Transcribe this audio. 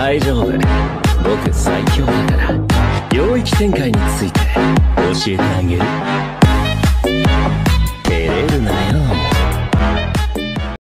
大丈夫。僕最強だから。領域展開について教えてあげる。